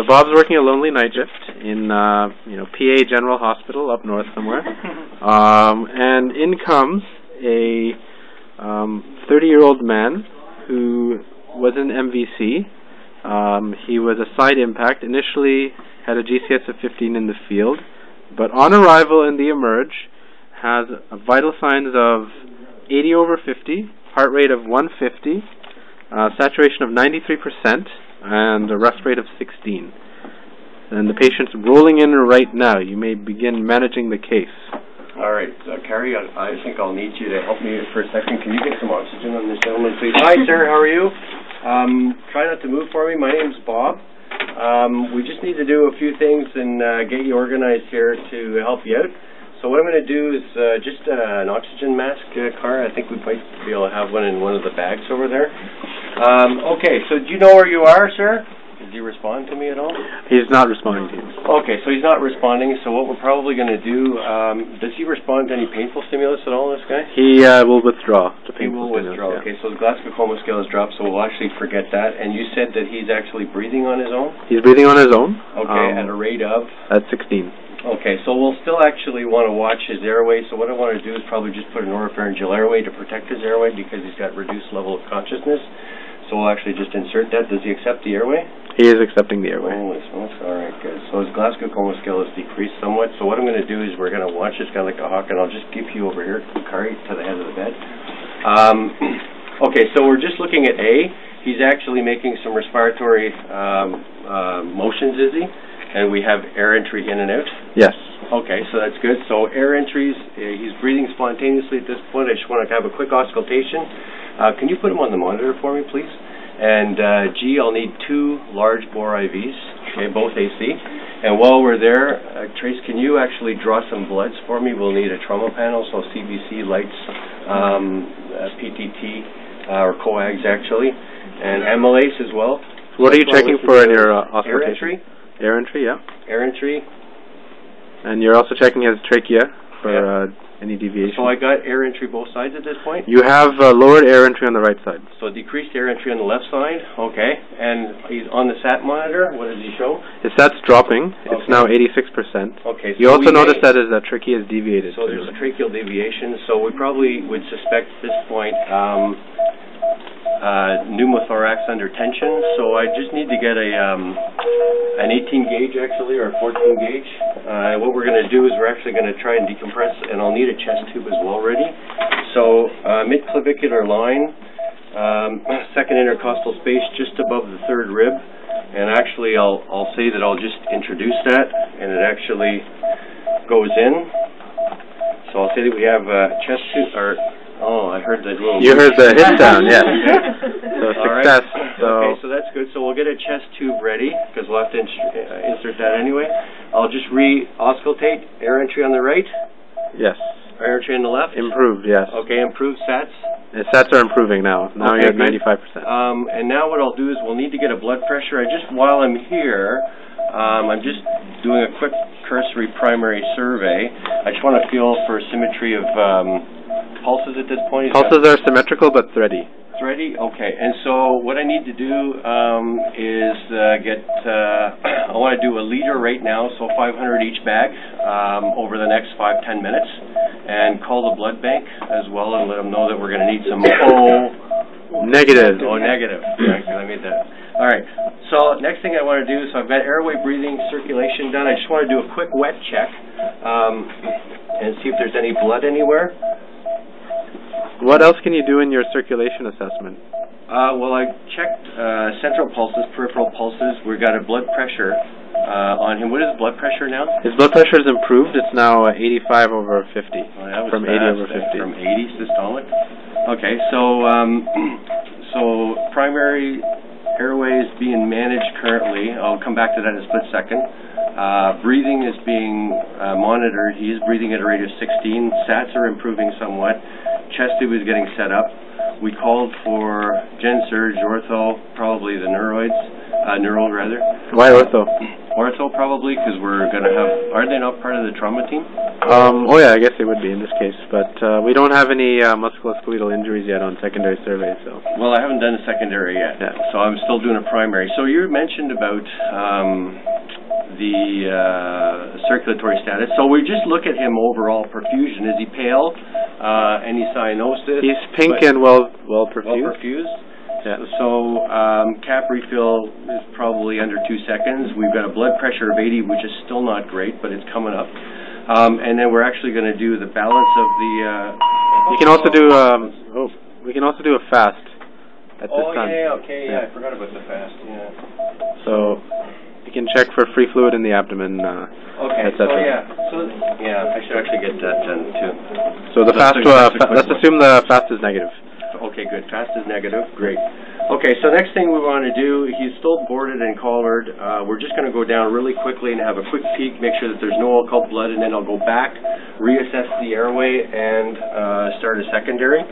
So Bob's working a lonely night shift in, uh, you know, PA General Hospital up north somewhere. Um, and in comes a um, 30-year-old man who was an MVC. Um, he was a side impact. Initially had a GCS of 15 in the field, but on arrival in the emerge has vital signs of 80 over 50, heart rate of 150, uh, saturation of 93%, and a resp rate of 16. And the patient's rolling in right now. You may begin managing the case. All right, uh, Carrie, I, I think I'll need you to help me for a second. Can you get some oxygen on this gentleman, please? Hi, sir. How are you? Um, try not to move for me. My name's Bob. Um, we just need to do a few things and uh, get you organized here to help you out. So what I'm going to do is uh, just uh, an oxygen mask, uh, car. I think we might be able to have one in one of the bags over there. Um, okay, so do you know where you are, sir? Did he respond to me at all? He's not responding to you. Okay, so he's not responding. So what we're probably going to do, um, does he respond to any painful stimulus at all, this guy? He uh, will withdraw. To He will painful stimulus, withdraw. yeah. Okay, so the Glasgow Coma scale has dropped, so we'll actually forget that. And you said that he's actually breathing on his own? He's breathing on his own. Okay, um, at a rate of? at 16. Okay, so we'll still actually want to watch his airway. So what I want to do is probably just put an oropharyngeal airway to protect his airway because he's got reduced level of consciousness. So we'll actually just insert that. Does he accept the airway? He is accepting the airway. Holy smokes, all right, good. So his Glasgow coma scale has decreased somewhat. So what I'm going to do is we're going to watch this guy like a hawk, and I'll just keep you over here, Kari, to the head of the bed. Um, okay, so we're just looking at A. He's actually making some respiratory um, uh, motions, is he? And we have air entry in and out. Yes. Okay, so that's good. So air entries, uh, he's breathing spontaneously at this point. I just want to have a quick auscultation. Uh, can you put him on the monitor for me, please? And uh, G, I'll need two large bore IVs, okay, both AC. And while we're there, uh, Trace, can you actually draw some bloods for me? We'll need a trauma panel, so CBC, lytes, um, uh, PTT, uh, or coags actually, and amylase as well. What are you checking for in your uh, Air entry, Air entry, yeah. air entry. And you're also checking his trachea for Yeah. uh, any deviation. So I got air entry both sides at this point. you have uh, lowered air entry on the right side. So decreased air entry on the left side, okay. And he's on the SAT monitor. What does he show? His SAT's dropping. It's now 86%. Okay. You also notice that his uh, trachea is deviated. So there's a tracheal deviation. So we probably would suspect at this point um, uh, pneumothorax under tension. So I just need to get a um, an 18 gauge actually or a 14 gauge. Uh, what we're going to do is we're actually going to try and decompress, and I'll need a chest tube as well ready. So uh, midclavicular line, um, second intercostal space just above the third rib. And actually, I'll I'll say that I'll just introduce that, and it actually goes in. So I'll say that we have uh, chest tube, or oh, I heard that little. You heard the hit sound, yes. So All right. success. So Okay, so that's good. So we'll get a chest tube ready because we'll have to ins- uh, insert that anyway. I'll just re-auscultate air entry on the right, yes, air entry on the left. improved. Yes, Okay, improved sats. his SATs are improving now. Now Okay, you're at good. 95%. Um, and now what I'll do is we'll need to get a blood pressure. I just while I'm here, um, I'm just doing a quick cursory primary survey. I just want to feel for symmetry of um, pulses at this point. Pulses are symmetrical but thready. It's ready? Okay. And so what I need to do um, is uh, get, uh, I want to do a liter right now, so 500 each bag um, over the next five, ten minutes, and call the blood bank as well and let them know that we're going to need some O. Negative. Oh, negative. Yeah, 'cause I made that. All right. So next thing I want to do, so I've got airway breathing circulation done. I just want to do a quick wet check um, and see if there's any blood anywhere. What else can you do in your circulation assessment? Uh, well, I checked uh, central pulses, peripheral pulses. We've got a blood pressure uh, on him. What is his blood pressure now? His blood pressure has improved. It's now uh, 85 over 50. Oh, From 80 over eh? 50. From 80 systolic. Okay, so um, so primary airway is being managed currently. I'll come back to that in a split second. Uh, breathing is being uh, monitored. He is breathing at a rate of 16. SATs are improving somewhat. Chest tube is getting set up. We called for gen surge, ortho, probably the neuroids. Uh, neuro rather. Why ortho? Ortho probably because we're gonna have. Are they not part of the trauma team? Um, oh yeah, I guess they would be in this case, but uh, we don't have any uh, musculoskeletal injuries yet on secondary survey, so. Well, I haven't done a secondary yet, Yeah. so I'm still doing a primary. So you mentioned about um, the uh, circulatory status. So we just look at him overall perfusion. Is he pale? Uh, any cyanosis? He's pink and well well perfused. well perfused. Perfused. Yeah. So um, cap refill is probably under two seconds. We've got a blood pressure of 80, which is still not great, but it's coming up. Um, and then we're actually going to do the balance of the. Uh, You can also do um, oh, we can also do a fast at this oh time. yeah, okay, yeah, Yeah. I forgot about the fast. Yeah. So you can check for free fluid in the abdomen. Uh, Okay, et so yeah, so yeah, I should actually get that done too. so the That's fast, a- uh, fa- let's one. assume the fast is negative. Fast is negative. Great. Okay, so next thing we want to do, he's still boarded and collared. Uh, we're just going to go down really quickly and have a quick peek, make sure that there's no occult blood, and then I'll go back, reassess the airway, and uh, start a secondary.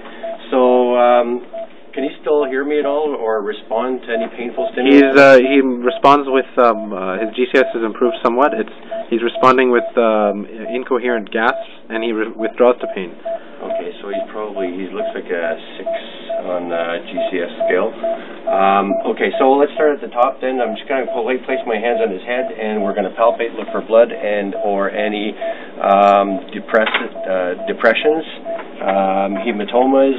So, um, can he still hear me at all, or respond to any painful stimuli? He's uh, he responds with um, uh, his GCS has improved somewhat. It's he's responding with um, incoherent gasps and he withdraws to pain. So he's probably, he looks like a six on the GCS scale. Um, okay, so let's start at the top then. I'm just going to place my hands on his head and we're going to palpate, look for blood and or any um, depress, uh, depressions, um, hematomas,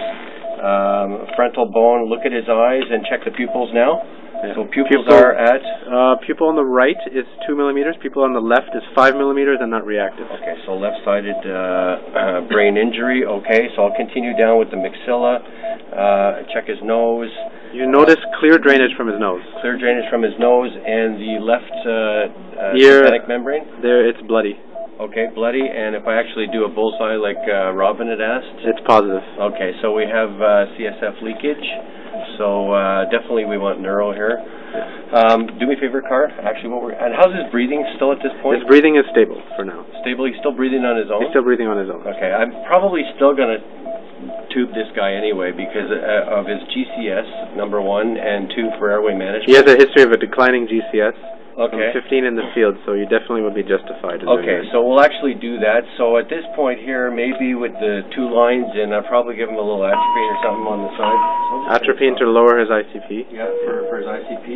um, frontal bone. Look at his eyes and check the pupils now. Yeah. So pupils Pupil- are at Uh, pupil on the right is two millimeters. Pupil on the left is five millimeters and not reactive. Okay, so left-sided uh, uh, brain injury. Okay, so I'll continue down with the maxilla. Uh, check his nose. You notice clear drainage from his nose. Clear drainage from his nose and the left uh, uh, tympanic membrane. There, it's bloody. Okay, bloody. And if I actually do a bullseye like uh, Robin had asked. It's positive. Okay, so we have uh, CSF leakage. So uh, definitely we want neuro here. Um, do me a favor, Car. Actually, what we're and how's his breathing still at this point? His breathing is stable for now. Stable. He's still breathing on his own. He's still breathing on his own. Okay, I'm probably still going to tube this guy anyway because uh, of his GCS, number one, and two for airway management. He has a history of a declining GCS. Okay. From 15 in the field, so you definitely would be justified. In doing Okay, that. so we'll actually do that. So at this point here, maybe with the two lines in, I'll probably give him a little atropine or something on the side. atropine to lower his ICP. Yeah, for, for his ICP.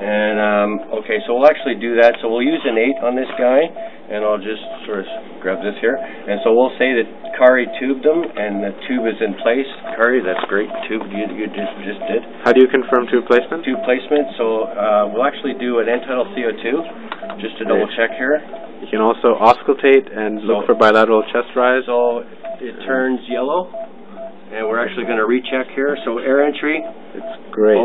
And, um, okay, so we'll actually do that. So we'll use an 8 on this guy, and I'll just sort of grab this here. And so we'll say that Kari tubed them, and the tube is in place. Kari, that's great. Tube you, you just, just did. How do you confirm tube placement? Tube placement. So uh, we'll actually do an end-tidal CO2, just to double check here. You can also auscultate and look for bilateral chest rise. So it turns yellow, and we're actually going to recheck here. So air entry, It's great.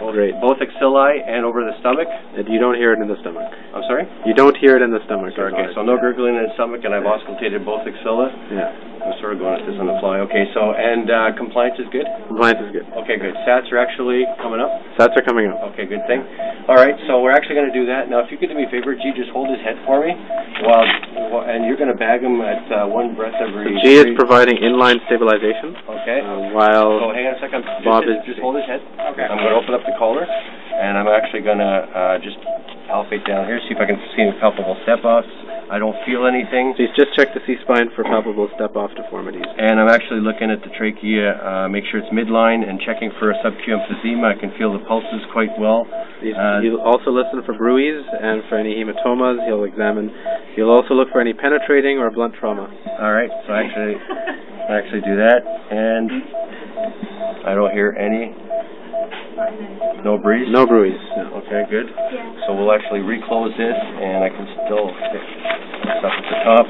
Both It's both, great. both axillae and over the stomach. And you don't hear it in the stomach. I'm sorry. You don't hear it in the stomach. Sorry, okay, so no gurgling in the stomach, and I've auscultated both axilla. Yeah. I'm sort of going at this on the fly. Okay, so and uh, compliance is good. Compliance is good. Okay, good. Sats are actually coming up. Sats are coming up. Okay, good thing. All right, so we're actually going to do that. Now, if you could do me a favor, G, just hold his head for me, while, while and you're going to bag him at uh, one breath every. G is three- providing inline stabilization, Okay. uh, So while hang on a second. Just, Bob just, is- just hold his head. Okay. I'm going to open up the collar, and I'm actually going to uh, just palpate down here, see if I can see any palpable step-offs. I don't feel anything. Please just check the C-spine for palpable step-off deformities. And I'm actually looking at the trachea, uh, make sure it's midline, and checking for a subq emphysema. I can feel the pulses quite well. He's, Uh, he'll also listen for bruits and for any hematomas. He'll examine. He'll also look for any penetrating or blunt trauma. All right, so I actually, I actually do that, and I don't hear any. No bruits. No bruits. No. Okay, good. So we'll actually reclose this, and I can still stick this up at the top.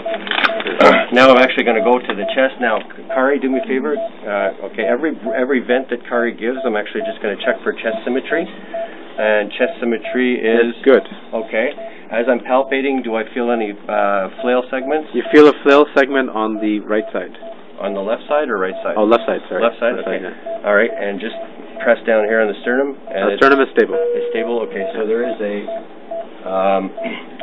now I'm actually going to go to the chest. Now, Kari, do me a favor. Uh, okay, every every vent that Kari gives, I'm actually just going to check for chest symmetry. And chest symmetry is It's good. okay. As I'm palpating, do I feel any uh, flail segments You feel a flail segment on the right side. On the left side or right side? Oh, left side. Sorry. Left side. okay. yeah. All right, and just press down here on the sternum. And it's- sternum is stable. It's stable. Okay, so there is a Um,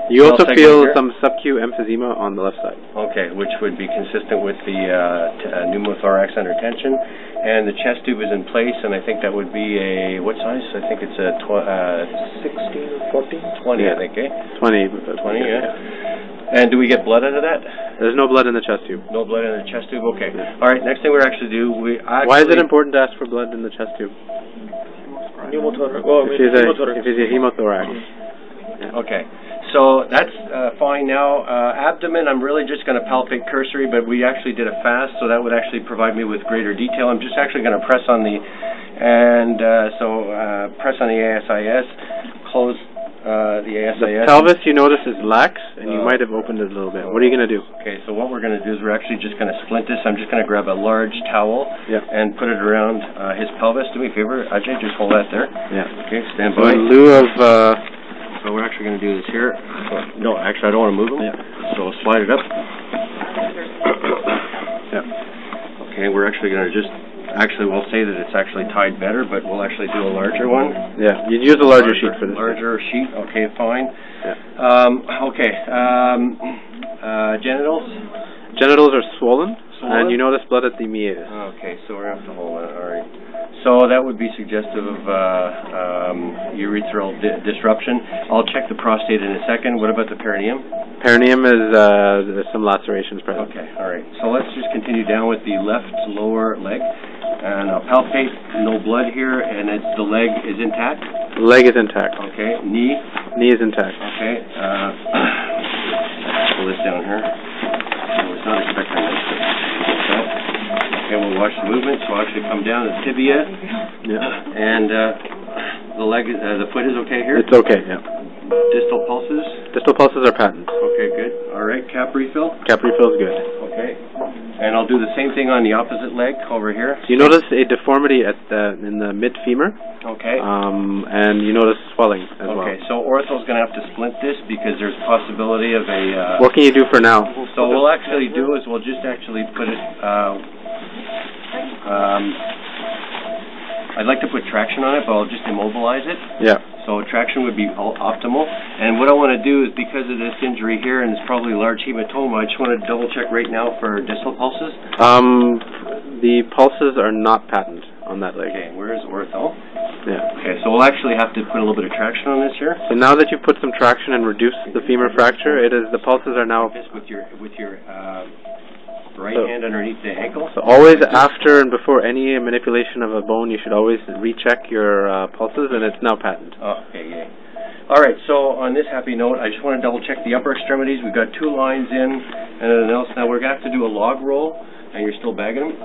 You also feel here. some subcu emphysema on the left side. Okay, which would be consistent with the uh, t- uh, pneumothorax under tension. And the chest tube is in place, and I think that would be a, what size? I think it's a tw- uh, 16, 14? 20, I think, eh? 20. 20, yeah. And do we get blood out of that? There's no blood in the chest tube. No blood in the chest tube? Okay. All right, next thing we're actually do, we actually... Why is it important to ask for blood in the chest tube? Pneumothorax. Well, If mean, he's a, pneumothorax. if he's a hemothorax. Okay. So that's uh, fine now. Uh, abdomen, I'm really just going to palpate cursory, but we actually did a fast, so that would actually provide me with greater detail. I'm just actually going to press on the, and uh, so uh, press on the ASIS, close uh, the The pelvis, you notice, is lax, and you Uh, might have opened it a little bit. What are you going to do? Okay, so what we're going to do is we're actually just going to splint this. I'm just going to grab a large towel Yeah. and put it around uh, his pelvis. Do me a favor, Ajay, just hold that there. Yeah. Okay, stand So by. in lieu of, uh, So we're actually going to do this here. No, actually, I don't want to move him. Yeah. So I'll slide it up. yeah. Okay, we're actually going to just, actually, we'll say that it's actually tied better, but we'll actually do a larger one. Yeah, you'd use a larger sheet for this. Larger sheet, okay, fine. Yeah. Um, okay, um, uh, genitals? Genitals are swollen, Swollen? and you notice blood at the meatus. Okay, so we're going to have to hold that, all right. So that would be suggestive of uh, um, urethral di- disruption. I'll check the prostate in a second. What about the perineum? Perineum is, uh, there's some lacerations present. Okay, all right. So let's just continue down with the left lower leg. And I'll palpate, no blood here, and it's, the leg is intact. Leg is intact. Okay, knee, Knee is intact. okay. Uh, pull this down here. I was not expecting this. So, okay, we'll watch the movement. So I'll actually come down the tibia, Yeah. and uh, the leg, uh, the foot is okay here. It's okay, yeah. Distal pulses, Distal pulses are patent. okay, good. All right, cap refill, Cap refill is good. okay. And I'll do the same thing on the opposite leg over here. So you notice a deformity at the, in the mid femur, Okay. um, and you notice swelling as well. Okay, so ortho's going to have to splint this because there's possibility of a. Uh, What can you do for now? so what we'll actually do is we'll just actually put it. Uh, um, I'd like to put traction on it, but I'll just immobilize it. Yeah. So traction would be optimal. And what I want to do is because of this injury here and it's probably a large hematoma, I just want to double check right now for distal pulses. Um, the pulses are not patent on that leg. Okay, where is ortho? Yeah. Okay, so we'll actually have to put a little bit of traction on this here. So now that you've put some traction and reduced the femur fracture, it is the pulses are now. With your with your uh, right So- hand underneath the ankle. So always after and before any manipulation of a bone, you should always recheck your uh, pulses, and it's now patent. Oh, okay, yay. All right, so on this happy note, I just want to double check the upper extremities. We've got two lines in and anything else. Now we're going to have to do a log roll, and you're still bagging them.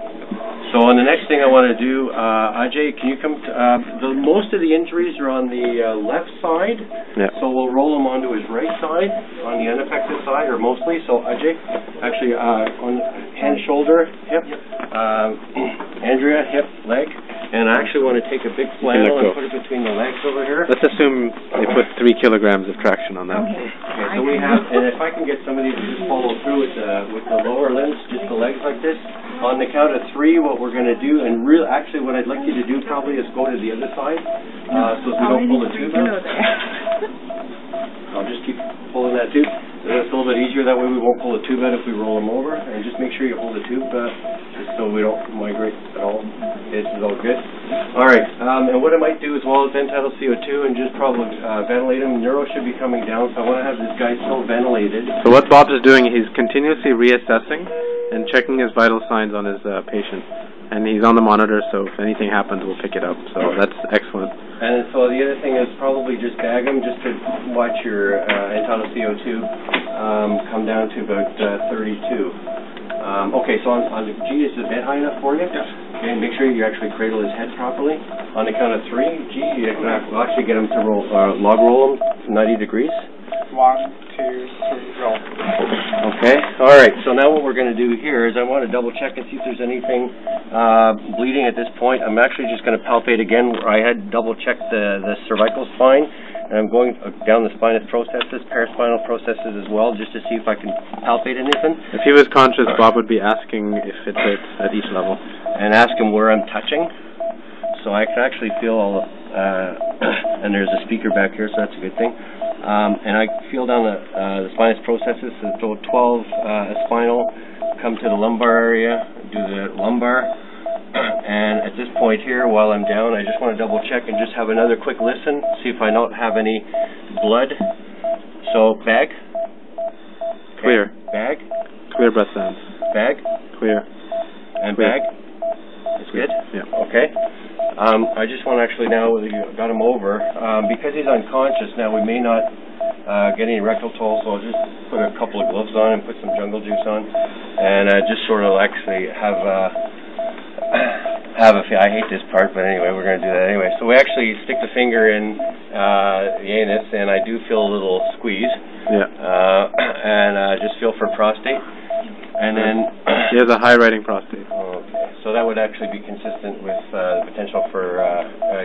So on the next thing I want to do, uh, Ajay, can you come? To, uh, the most of the injuries are on the uh, left side, Yeah. so we'll roll him onto his right side, on the unaffected side, or mostly. So Ajay, actually, uh, on hand, shoulder, hip. Um, Andrea, hip, leg. And I actually want to take a big let flannel go. and put it between the legs over here. Let's assume they put three kilograms of traction on that. Okay, so we have, and if I can get somebody to just follow through with the, with the lower limbs, just the legs like this, on the count of three, what we're gonna do, and real, actually what I'd like you to do probably is go to the other side, uh, so we don't pull the tube out. I'll just keep pulling that tube. It's a little bit easier, that way we won't pull the tube out if we roll them over, and just make sure you hold the tube, uh, just so we don't migrate at all. This is all good. All right, um, and what I might do as well is ventilator CO2 and just probably, uh, ventilate him. Neuro should be coming down, so I wanna have this guy still ventilated. So what Bob is doing, he's continuously reassessing and checking his vital signs on his uh, patient, and he's on the monitor. So if anything happens, we'll pick it up. So that's excellent. And so the other thing is probably just bag him, just to watch your uh, end-tidal CO2 um, come down to about uh, 32. Um, okay, so on, on the G, is the bed high enough for you? Yes. Okay, make sure you actually cradle his head properly. On the count of three, G, you can act- we'll actually get him to roll, uh, log roll him 90 degrees. One, two, three, roll. Okay, all right, so now what we're going to do here is I want to double check and see if there's anything uh, bleeding at this point. I'm actually just going to palpate again where I had double checked the, the cervical spine, and I'm going down the spinous processes, paraspinal processes as well, just to see if I can palpate anything, If he was conscious, Bob would be asking if it hurts at each level. and ask him where I'm touching. So I can actually feel all, uh, and there's a speaker back here, so that's a good thing. Um, and I feel down the, uh, the spinous processes, so 12 uh, spinal, come to the lumbar area, do the lumbar. And at this point here, while I'm down, I just want to double check and just have another quick listen, see if I don't have any blood. So, bag, Clear. bag, Clear breath sounds. bag, Clear. and Clear. bag. That's good? Yeah. Okay. Um, I just want to actually now, whether you got him over, um, because he's unconscious now, we may not uh, get any rectal toll, so I'll just put a couple of gloves on and put some jungle juice on, and uh, just sort of actually have uh, have a. fe- I hate this part, but anyway, we're going to do that anyway. So we actually stick the finger in uh, the anus, and I do feel a little squeeze, Yeah. uh, and uh, just feel for prostate, and then. He has a high riding prostate. Okay, so that would actually be consistent with uh, the potential for uh,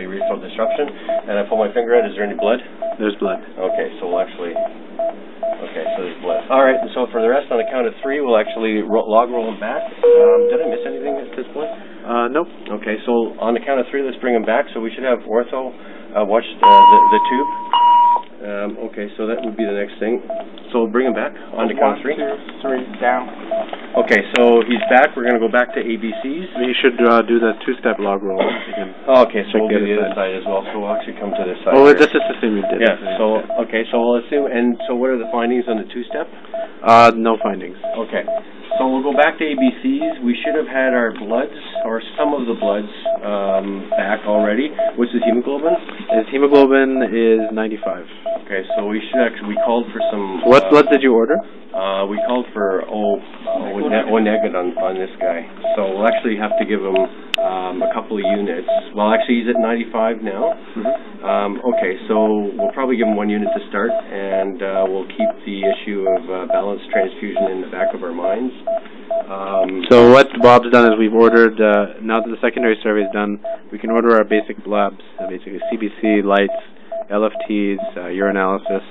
uh, urethral disruption. And I pull my finger out. Is there any blood? There's blood. Okay, so we'll actually. Okay, so there's blood. All right, and so for the rest, on the count of three, we'll actually ro- log roll him back. Um, did I miss anything at this point? Uh, nope. Okay, so on the count of three, let's bring him back. So we should have ortho uh, watch the, the, the tube. Um, okay, so that would be the next thing. So we'll bring him back on the count of three. One, two, three, down. Okay, so he's back. We're going to go back to ABCs. You should uh, do the two-step log roll. Again. Okay, so we'll do the other other side as well, so we'll actually come to this side. Oh, here. let's just assume you did. Yeah, so, okay, so we'll assume, and so what are the findings on the two-step? Uh, no findings. Okay, so we'll go back to ABCs. We should have had our bloods, or some of the bloods, um, back already. What's his hemoglobin? His hemoglobin is 95. Okay, so we should actually, we called for some. What uh, blood did you order? Uh, we called for O, O, ne- o negative on, on this guy. So we'll actually have to give him, um, a couple of units. Well, actually, he's at 95 now. Mm-hmm. Um, okay, so we'll probably give him one unit to start, and uh, we'll keep the issue of uh, balanced transfusion in the back of our minds. Um, So what Bob's done is we've ordered, uh, now that the secondary survey is done, we can order our basic labs, uh, basically CBC, lytes, LFTs, uh, urinalysis,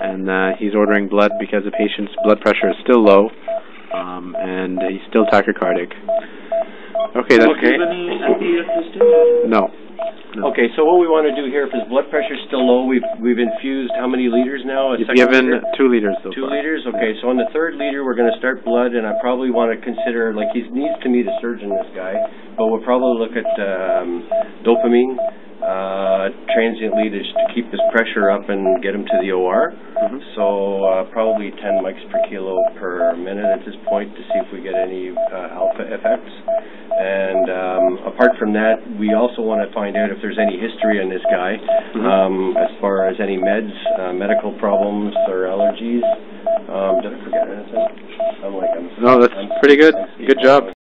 and uh, he's ordering blood because the patient's blood pressure is still low, um, and he's still tachycardic. Okay, that's Okay. No. No. okay, so what we want to do here, if his blood pressure is still low, we've we've infused how many liters now? A second given liter? two liters so Two far. liters? Okay, so on the third liter, we're going to start blood, and I probably want to consider, like, he needs to meet a surgeon, this guy, but we'll probably look at um, dopamine uh, transiently to, to keep his pressure up and get him to the OR. Mhm. So uh, probably 10 mics per kilo per minute at this point to see if we get any uh, alpha effects. And um, apart from that, we also want to find out if there's any history on this guy, Mhm. um, as far as any meds, uh, medical problems or allergies. Um, did I forget anything? I'm like, I'm. No, that's I'm- pretty good. I'm Good job.